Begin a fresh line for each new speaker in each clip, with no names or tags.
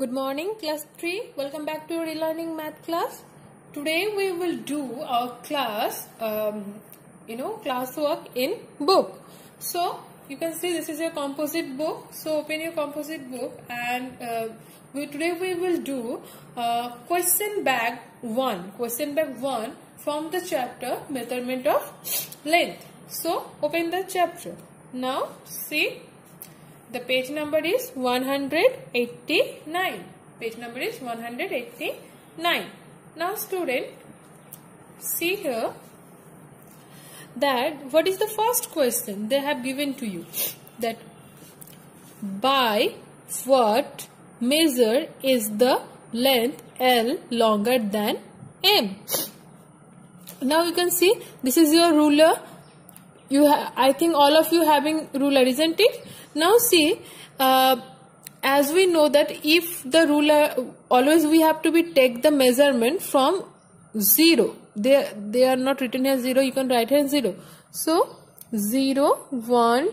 Good morning, class 3. Welcome back to your relearning math class. Today we will do our class, um, you know, classwork in book. So you can see this is a composite book. So open your composite book and uh, we, today we will do uh, question bag 1. Question bag 1 from the chapter measurement of length. So open the chapter. Now see the page number is 189 page number is 189 now student see here that what is the first question they have given to you? That by what measure is the length L longer than M? Now you can see this is your ruler. You I think all of you having ruler isn't it now see, uh, as we know that if the ruler, always we have to be take the measurement from 0. They, they are not written as 0, you can write here 0. So, 0, 1,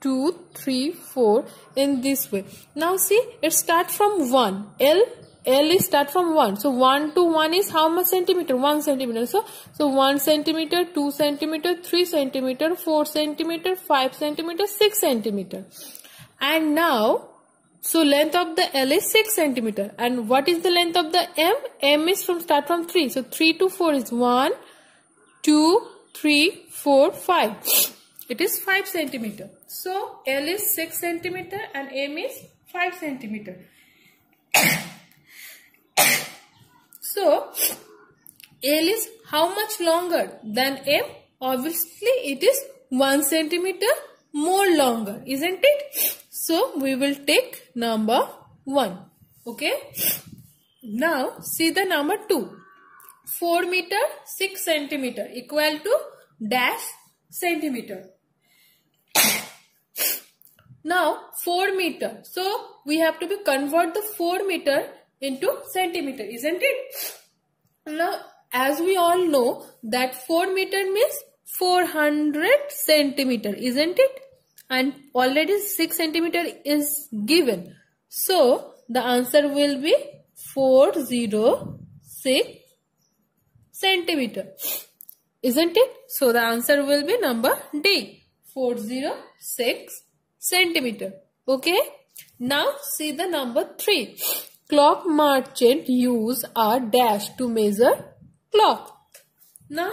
2, 3, 4 in this way. Now see, it start from 1. L L is start from 1. So 1 to 1 is how much centimeter? 1 centimeter. So, so 1 centimeter, 2 centimeter, 3 centimeter, 4 centimeter, 5 centimeter, 6 centimeter. And now, so length of the L is 6 centimeter. And what is the length of the M? M is from start from 3. So 3 to 4 is 1, 2, 3, 4, 5. It is 5 centimeter. So L is 6 centimeter and M is 5 centimeter. So, L is how much longer than M? Obviously, it is 1 centimeter more longer, isn't it? So, we will take number 1. Okay. Now, see the number 2. 4 meter 6 centimeter equal to dash centimeter. now, 4 meter. So, we have to be convert the 4 meter into centimeter, isn't it? Now, as we all know that 4 meter means 400 centimeter, isn't it? And already 6 centimeter is given. So, the answer will be 406 centimeter. Isn't it? So, the answer will be number D. 406 centimeter. Okay. Now, see the number 3. Clock merchant use a dash to measure cloth. Now,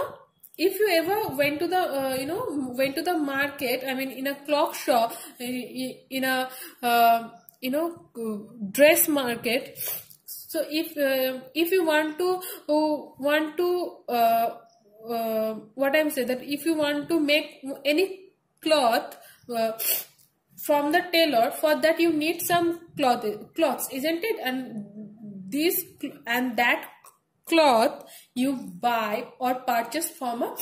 if you ever went to the uh, you know went to the market, I mean in a clock shop, in a uh, you know dress market. So if uh, if you want to uh, want to uh, uh, what I'm saying that if you want to make any cloth from the tailor for that you need some cloth cloths isn't it? And this and that cloth you buy or purchase from a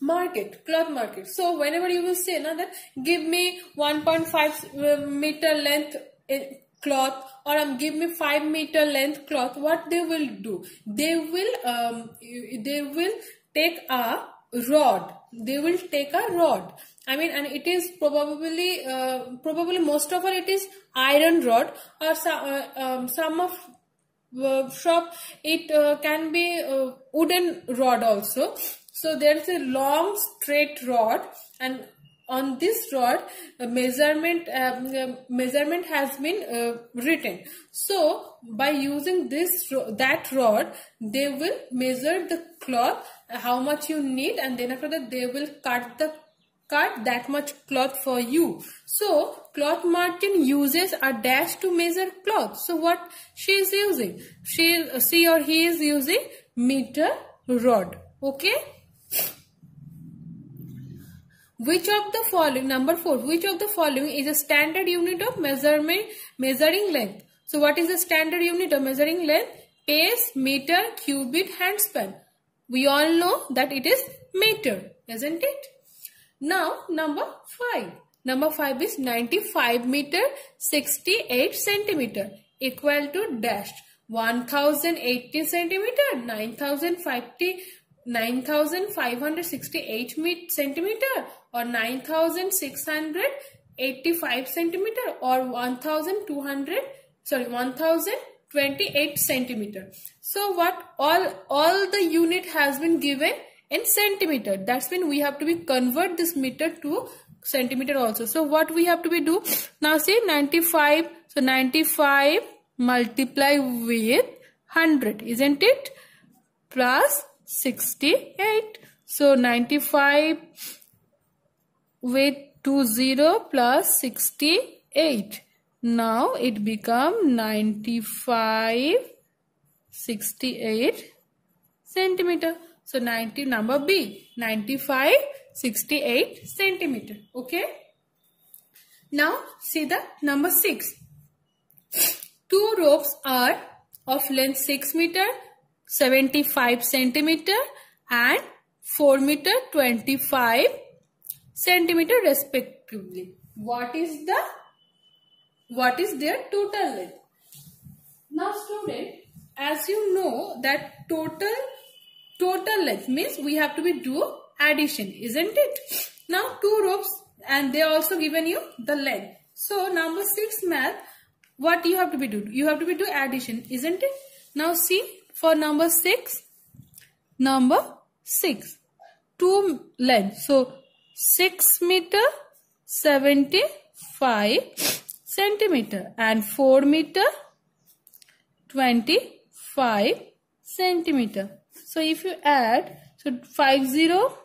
market cloth market. So whenever you will say now that give me 1.5 meter length eh, cloth or um, give me 5 meter length cloth what they will do? They will um, they will take a rod they will take a rod I mean, and it is probably, uh, probably most of all it is iron rod or some, uh, um, some of uh, shop it uh, can be uh, wooden rod also. So there is a long straight rod and on this rod measurement um, measurement has been uh, written so by using this that rod they will measure the cloth how much you need and then after that they will cut the cut that much cloth for you. So, cloth merchant uses a dash to measure cloth. So, what she is using? She, she or he is using meter rod. Okay. Which of the following, number 4, which of the following is a standard unit of measurement, measuring length? So, what is the standard unit of measuring length? Pace, meter, cubit, handspan. We all know that it is meter, isn't it? Now number 5. Number 5 is 95 meter 68 centimeter equal to dash 1080 centimeter 9050 9568 centimeter or 9685 centimeter or 1200 sorry 1028 centimeter. So what all all the unit has been given in centimeter. That's when we have to be convert this meter to centimeter also. So what we have to be do now see 95 so 95 multiply with 100 isn't it plus 68 so 95 with 20 plus 68 now it become 95 68 centimeter. So 90 number b 95 68 centimeter. Okay? Now see the number 6 two ropes are of length 6 meter 75 centimeter and 4 meter 25 centimeter respectively. What is the what is their total length. Now student, as you know that total total length means we have to be do addition, isn't it? Now two ropes and they also given you the length. So number 6 math, what you have to be do? You have to be do addition, isn't it? Now see for number 6, number 6, 2 length. So 6 meter 75 centimeter and 4 meter 25 centimeter. So if you add, so 5 0,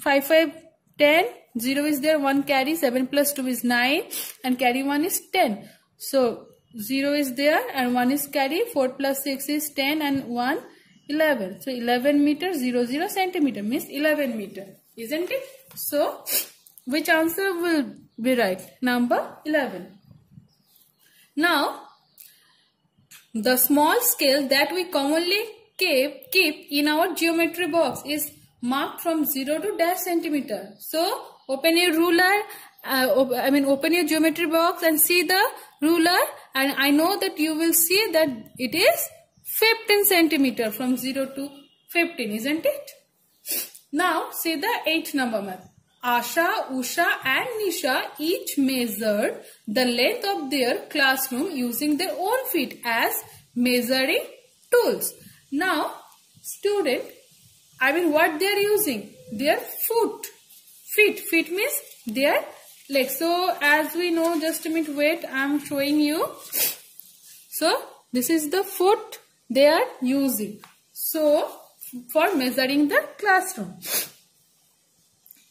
5 5 10, 0 is there, 1 carry, 7 plus 2 is 9 and carry 1 is 10. So 0 is there and 1 is carry, 4 plus 6 is 10 and 1 11. So 11 meter 0 0 centimeter means 11 meter isn't it? So which answer will be right? Number 11. Now, the small scale that we commonly keep, keep in our geometry box is marked from 0 to dash centimeter. So, open your ruler, uh, I mean open your geometry box and see the ruler and I know that you will see that it is 15 centimeter from 0 to 15 isn't it? Now see the 8 number method. Asha, Usha and Nisha each measured the length of their classroom using their own feet as measuring tools. Now, student, I mean what they are using? Their foot. Feet. Feet means their legs. So, as we know, just a minute, wait, I am showing you. So, this is the foot they are using. So, for measuring the classroom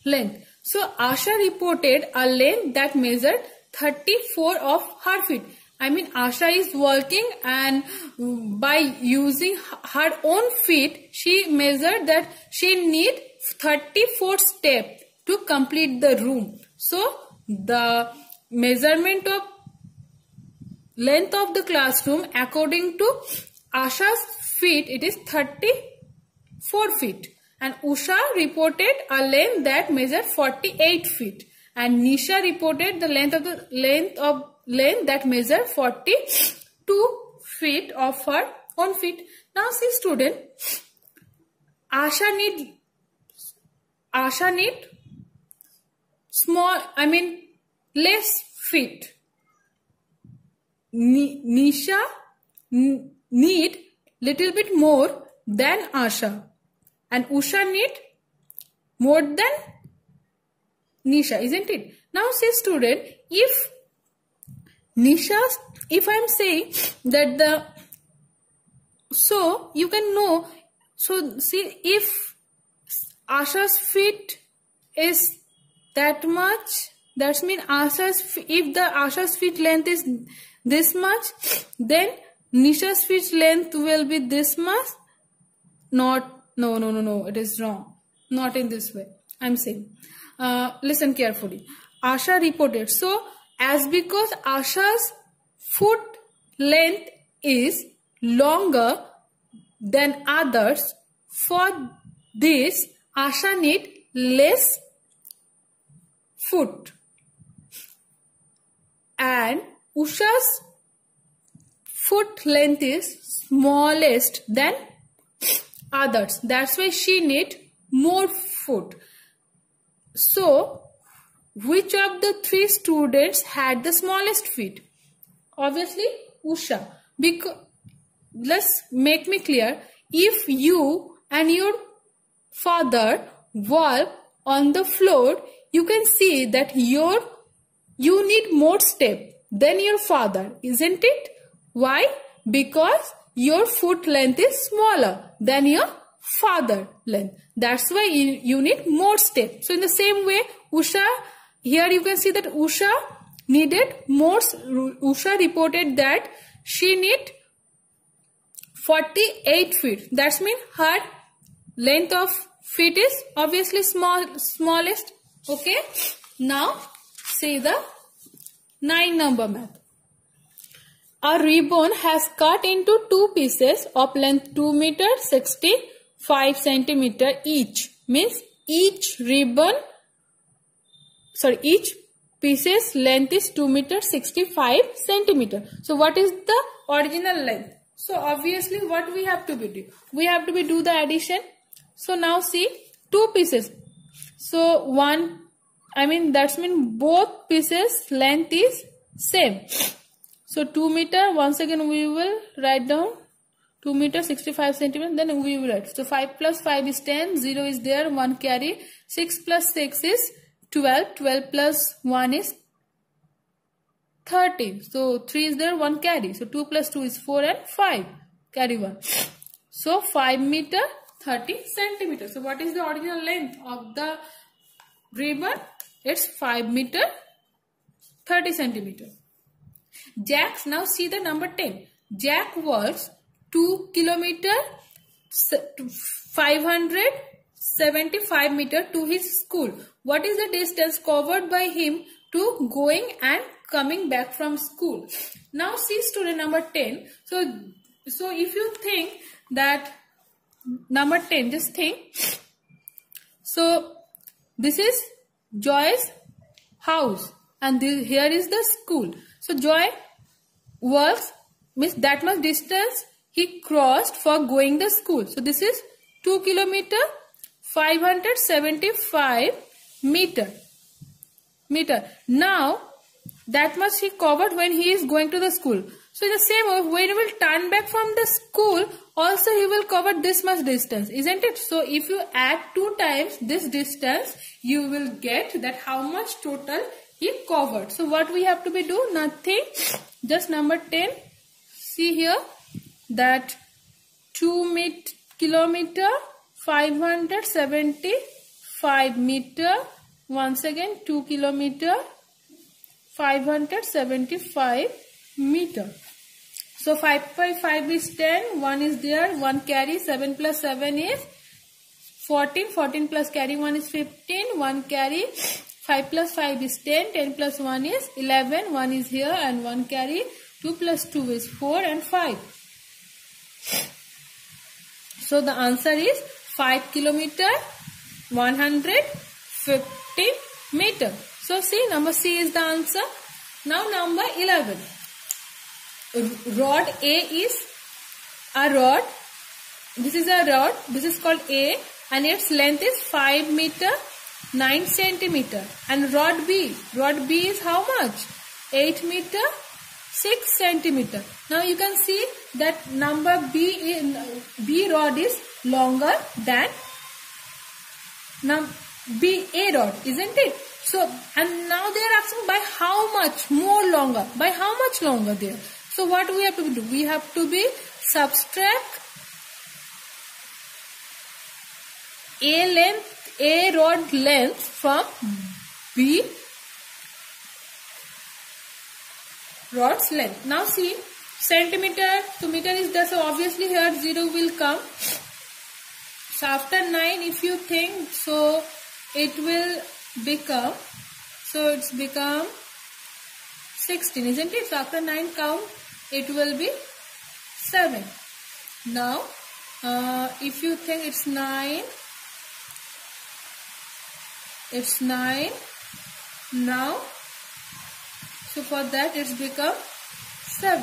length. So Asha reported a length that measured 34 of her feet. I mean Asha is working and by using her own feet she measured that she need 34 steps to complete the room. So the measurement of length of the classroom according to Asha's feet it is 34 feet and Usha reported a length that measured 48 feet and Nisha reported the length of the length of length that measured 42 feet of her own feet. Now see student, Asha need Asha need small I mean less feet. Nisha need little bit more than Asha and Usha need more than Nisha, isn't it? Now say student, if Nisha, if I am saying that the, so you can know, so see if Asha's feet is that much, that means Asha's, if the Asha's feet length is this much, then Nisha's feet length will be this much, not no, no, no, no, it is wrong. Not in this way. I'm saying. Uh, listen carefully. Asha reported. So, as because Asha's foot length is longer than others, for this, Asha need less foot. And Usha's foot length is smallest than others. That's why she need more food. So, which of the three students had the smallest feet? Obviously, Usha. Because let's make me clear. If you and your father walk on the floor, you can see that your you need more step than your father, isn't it? Why? Because your foot length is smaller than your father length. That's why you, need more step. So in the same way, Usha, here you can see that Usha needed more, Usha reported that she need 48 feet. That's mean her length of feet is obviously small, smallest. Okay. Now see the 9 number math. A ribbon has cut into two pieces of length 2 meter 65 centimeter each. Means each ribbon, sorry, each pieces length is 2 meter 65 centimeter. So what is the original length? So obviously what we have to be do? We have to be do the addition. So now see two pieces. So one, I mean that's mean both pieces length is same. So 2 meter, once again we will write down 2 meter 65 centimeter, then we will write. So 5 plus 5 is 10, 0 is there, 1 carry, 6 plus 6 is 12, 12 plus 1 is 13. So 3 is there, 1 carry. So 2 plus 2 is 4 and 5, carry 1. So 5 meter 30 centimeter. So what is the original length of the ribbon? It's 5 meter 30 centimeter. Jack's now see the number 10. Jack walks 2 kilometer 575 meter to his school. What is the distance covered by him to going and coming back from school? Now see student number 10. So, so if you think that number 10, just think. So this is Joy's house and this, here is the school. So Joy was means that much distance he crossed for going the school. So this is 2 kilometer 575 meter meter. Now that much he covered when he is going to the school. So in the same way when he will turn back from the school also he will cover this much distance isn't it? So if you add two times this distance you will get that how much total he covered. So what we have to be do? Nothing. Just number 10. See here that 2 met kilometer 575 meter. Once again 2 kilometer 575 meter. So 5 by 5 is 10. 1 is there. 1 carry. 7 plus 7 is 14. 14 plus carry 1 is 15. 1 carry. 5 plus 5 is 10, 10 plus 1 is 11, 1 is here and 1 carry, 2 plus 2 is 4 and 5. So the answer is 5 kilometer 150 meter. So see number C is the answer. Now number 11. Rod A is a rod. This is a rod. This is called A and its length is 5 meter 9 centimeter. And rod B rod B is how much? 8 meter 6 centimeter. Now you can see that number B in B rod is longer than num B A rod isn't it? So and now they are asking by how much more longer? By how much longer there? So what we have to do? We have to be subtract A length a rod length from B rod's length. Now see centimeter to meter is there so obviously here 0 will come. So after 9 if you think so it will become so it's become 16 isn't it? So after 9 count it will be 7. Now uh, if you think it's 9 it's 9 now so for that it's become 7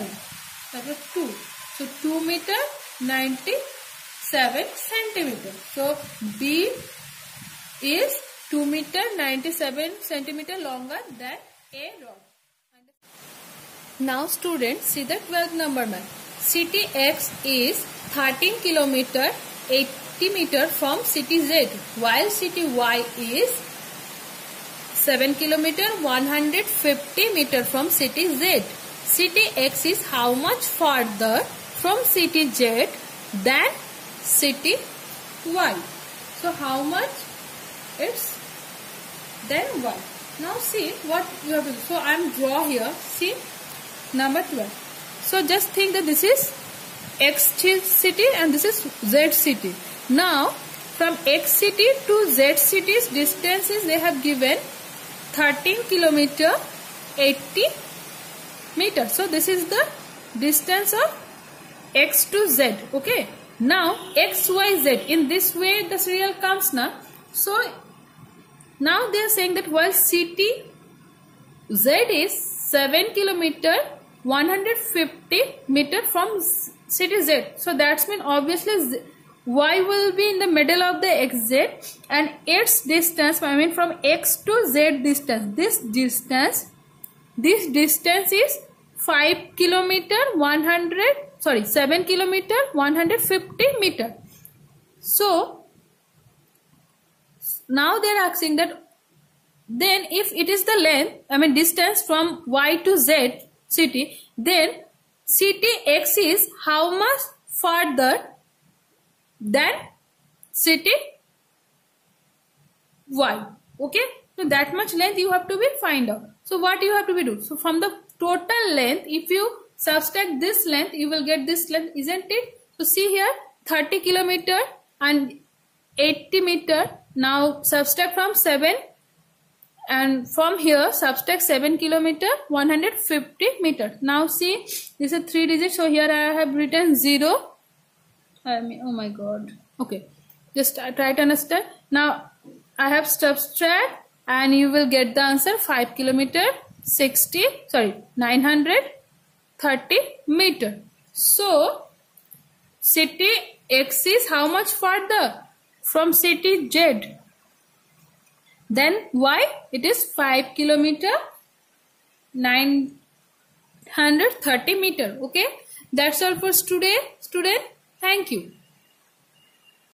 that was 2 so 2 meter 97 centimeter. So B is 2 meter 97 centimeter longer than A rod Now students see the 12th number map. City X is 13 kilometer 80 meter from city Z while city Y is 7 kilometer 150 meter from city Z. City X is how much farther from city Z than city Y. So how much it's then Y. Now see what you have to do. So I am draw here. See number 12. So just think that this is X city and this is Z city. Now from X city to Z city's distances they have given 13 kilometer 80 meter. So this is the distance of X to Z. Okay. Now X, Y, Z. In this way the serial comes now. So now they are saying that while city Z is 7 kilometer 150 meter from city Z. So that's mean obviously Z, Y will be in the middle of the XZ and its distance I mean from X to Z distance. This distance this distance is 5 kilometer 100 sorry 7 kilometer 150 meter. So now they are asking that then if it is the length I mean distance from Y to Z city then city X is how much further than city Y. Okay? So that much length you have to be find out. So what you have to be do? So from the total length if you subtract this length you will get this length isn't it? So see here 30 kilometer and 80 meter. Now subtract from 7 and from here subtract 7 kilometer 150 meter. Now see this is 3 digits. So here I have written 0. I mean oh my god. Okay just try to understand. Now I have subtract and you will get the answer 5 kilometer 60 sorry 930 meter. So city X is how much further? from city Z. Then Y it is 5 kilometer 930 meter. Okay. That's all for today student. Thank you.